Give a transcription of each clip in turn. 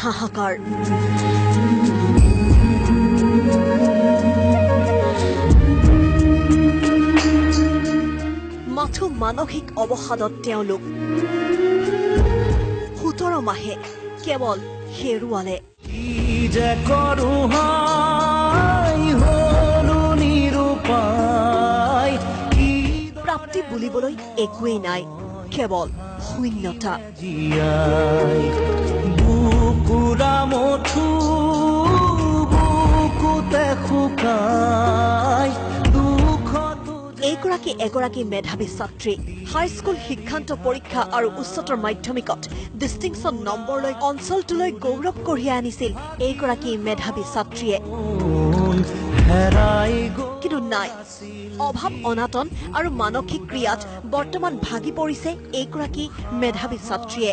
হাহাকাৰ মাথো মানসিক অৱসাদত তেওঁলোক। সোতৰ মাহে কেৱল হেৰুৱালে। প্ৰাপ্তি বুলিবলৈ একোৱেই নাই কেৱল শূন্যতা। বুকুৰা মঠু বুকুতে শুকাই এইগৰাকী এগৰাকী মেধাৱী ছাত্ৰী হাইস্কুল শিক্ষান্ত পৰীক্ষা আৰু উচ্চতৰ মাধ্যমিকত ডিষ্টিংশ্যন নম্বৰ লৈ অঞ্চলটোলৈ গৌৰৱ কঢ়িয়াই আনিছিল এইগৰাকী মেধাৱী ছাত্ৰীয়ে। কিন্তু নাই অভাৱ অনাটন আৰু মানসিক ক্ৰিয়াত বৰ্তমান ভাগি পৰিছে এইগৰাকী মেধাৱী ছাত্ৰীয়ে।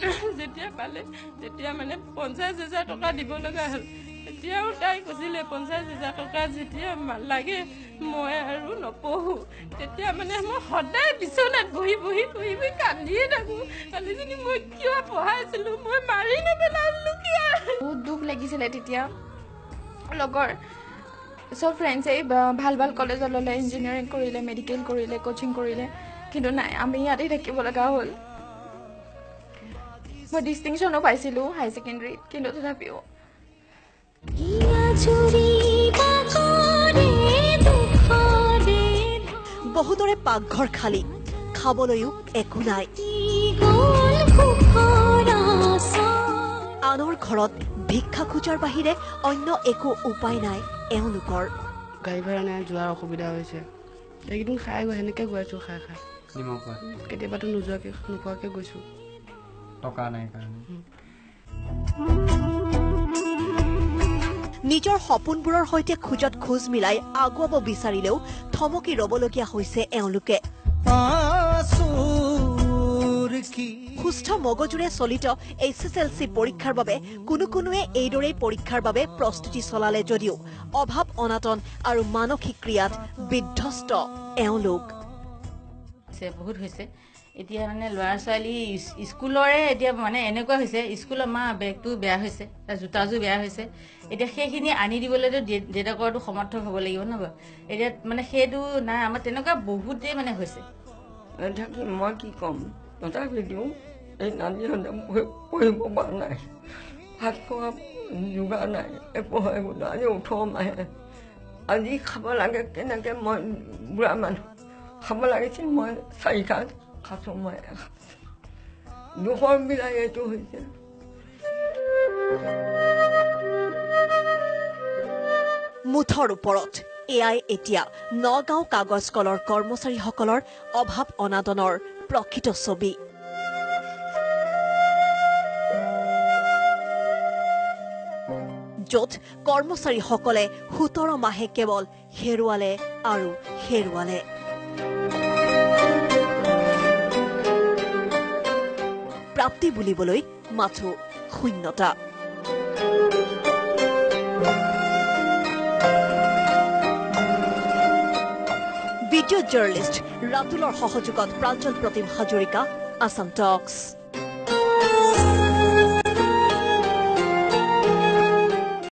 যেতিয়া পালে তেতিয়া মানে পঞ্চাছ হাজাৰ টকা দিব লগা হ'ল। তেতিয়াও তাই কৈছিলে পঞ্চাছ হাজাৰ টকা যেতিয়া লাগে মই আৰু নপঢ়োঁ। তেতিয়া মানে মই সদায় বিচনাত বহি বহি বহি বহি কান্দিয়ে থাকোঁ। কান্দিজনী মই কিয় পঢ়াইছিলোঁ মই মাৰি নেপেলালোঁ কিয়? বহুত দুখ লাগিছিলে তেতিয়া। লগৰ চব ফ্ৰেণ্ডছেই ভাল ভাল কলেজত ল'লে ইঞ্জিনিয়াৰিং কৰিলে মেডিকেল কৰিলে কচিং কৰিলে। কিন্তু নাই আমি ইয়াতেই থাকিব লগা হ'ল। মই ডিষ্টিংশ্যনো পাইছিলোঁ হাই ছেকেণ্ডেৰীত কিন্তু তথাপিও বহুতৰে পাকঘৰ খালী খাবলৈও একো নাই আনৰ ঘৰত ভিক্ষা খোজাৰ বাহিৰে অন্য একো উপায় নাই এওঁলোকৰ গাড়ী ভাড়া নাই যোৱাৰ অসুবিধা হৈছে এইকেইদিন খাই গৈ সেনেকৈ গৈ আছোঁ খাই খাই কেতিয়াবাতো নোযোৱাকৈ নোখোৱাকৈ গৈছোঁ টকা নাই কাৰণে। নিজৰ সপোনবোৰৰ সৈতে খোজত খোজ মিলাই আগুৱাব বিচাৰিলেও থমকি ৰবলগীয়া হৈছে এওঁলোকে। সুস্থ মগজুৰে চলিত এইচ এছ এল চি পৰীক্ষাৰ বাবে কোনো কোনোৱে এইদৰেই পৰীক্ষাৰ বাবে প্ৰস্তুতি চলালে যদিও অভাৱ অনাটন আৰু মানসিক ক্ৰিয়াত বিধ্বস্ত এওঁলোক। হৈছে বহুত হৈছে। এতিয়া মানে ল'ৰা ছোৱালী স্কুলৰে এতিয়া মানে এনেকুৱা হৈছে স্কুলৰ মা বেগটো বেয়া হৈছে তাৰ জোতাযোৰ বেয়া হৈছে। এতিয়া সেইখিনি আনি দিবলৈতো দে- দেউতাকৰতো সমৰ্থ হ'ব লাগিব ন বাৰু। এতিয়া মানে সেইটো নাই আমাৰ তেনেকুৱা বহুতেই মানে হৈছে। মই কি ক'ম তথাপিতো এই পঢ়িব পৰা নাই ভাত খোৱা যোগাৰ নাই পঢ়াই আজি ওঠৰ মাহে। আজি খাব লাগে কেনেকৈ মই বুঢ়া মানুহ। খাব লাগিছিল মই চাৰি সাঁজ খাইছোঁ মই এসাঁজ দুখৰ বিলাই এইটো হৈছে মুঠৰ ওপৰত এয়াই এতিয়া নগাঁও কাগজ কলৰ কৰ্মচাৰীসকলৰ অভাৱ অনাদনৰ প্ৰকৃত ছবি য'ত কৰ্মচাৰীসকলে সোতৰ মাহে কেৱল হেৰুৱালে আৰু হেৰুৱালে প্ৰাপ্তি বুলিবলৈ মাথো শূন্যতা। ভিডিঅ' জাৰ্নেলিষ্ট ৰাতুলৰ সহযোগত প্ৰাঞ্জল প্ৰতিম হাজৰিকা আছাম টক্স